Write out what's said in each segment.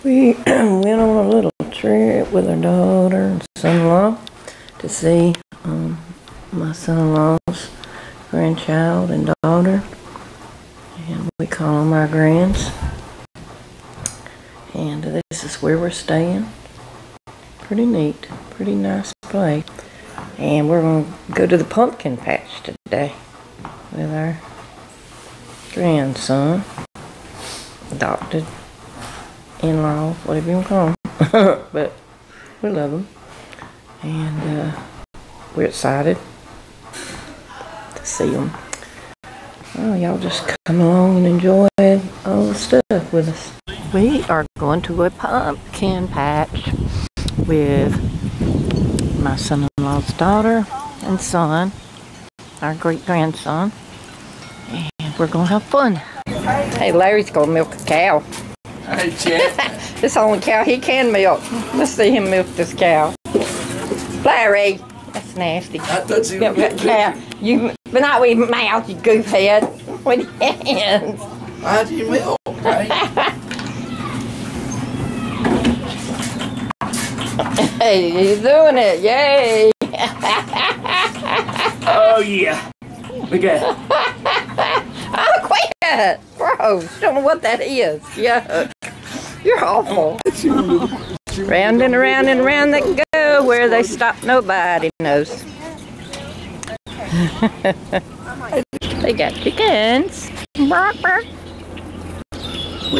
We went on a little trip with our daughter and son-in-law to see um, my son-in-law's grandchild and daughter. And we call them our grands. And this is where we're staying. Pretty neat, pretty nice place. And we're going to go to the pumpkin patch today with our grandson, adopted in-laws, whatever you want to call them. but we love them. And uh, we're excited to see them. Oh, y'all just come along and enjoy all the stuff with us. We are going to a pumpkin patch with my son-in-law's daughter and son, our great-grandson, and we're going to have fun. Hey, Larry's going to milk a cow. Hey, this only cow he can milk. Let's see him milk this cow. Larry, that's nasty. I thought you Milk that cow. You, but not with your mouth, you goofhead. With your hands. Why do you milk? Right? Hey, he's doing it. Yay. oh, yeah. Look at Oh, quit! Gross. Don't know what that is. Yuck. You're awful. round and around and around they go. Where they stop, nobody knows. they got chickens. We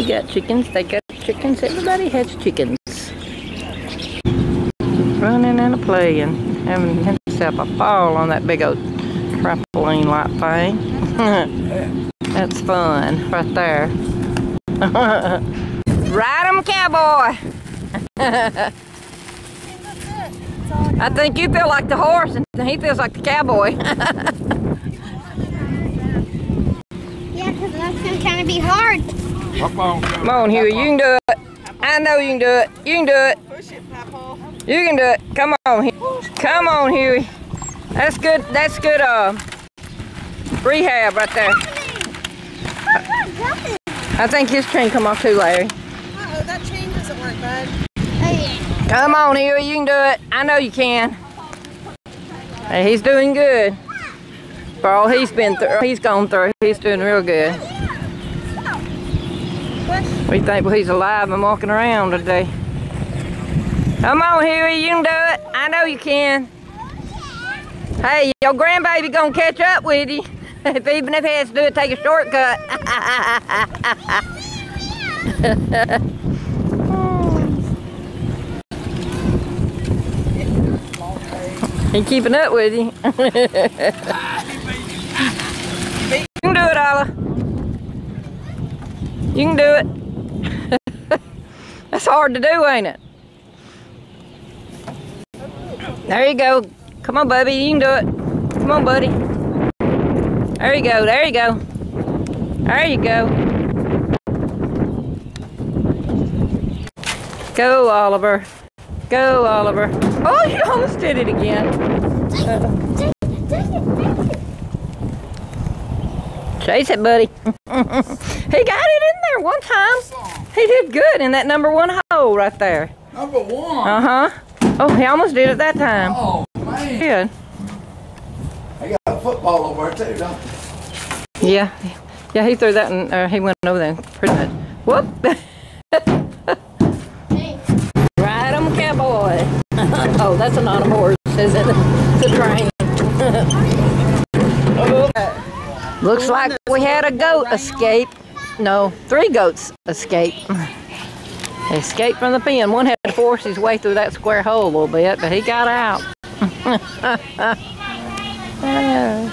got chickens. They got chickens. Everybody has chickens. Running and playing. Having himself a fall on that big old trampoline like thing. That's fun right there. Ride 'em, cowboy. I think you feel like the horse and he feels like the cowboy. Yeah, because that's going to kind of be hard. Come on, Huey, you can do it. I know you can do it. You can do it. You can do it. Come on, Huey. Come on, Huey. That's good. That's good. Uh, rehab right there. I think his chain come off too, Larry. Uh-oh, that chain doesn't work, bud. Come on, Huey. You can do it. I know you can. Hey, he's doing good. For all he's been through, he's gone through. He's doing real good. We think well, he's alive and walking around today. Come on, Huey, you can do it. I know you can. Hey, your grandbaby gonna catch up with you. If even if he has to do it, take a shortcut. he keeping up with you. you can do it, Ola. You can do it. That's hard to do, ain't it? There you go. Come on, Bubby. You can do it. Come on, buddy. There you go. There you go. There you go. Go, Oliver. Go, Oliver. Oh, you almost did it again. Chase it, buddy. he got it in there one time. He did good in that number one hole right there. Number one. Uh-huh. Oh, he almost did it that time. Oh, man. Good. I got a football over there, too, don't I? Yeah. Yeah, he threw that and uh, he went over there pretty much. Whoop. Ride 'em, oh, that's not a horse, is it? It's a train. Looks like we had a goat escape. No, three goats escape. Escaped from the pen. One had to force his way through that square hole a little bit, but he got out. Ah.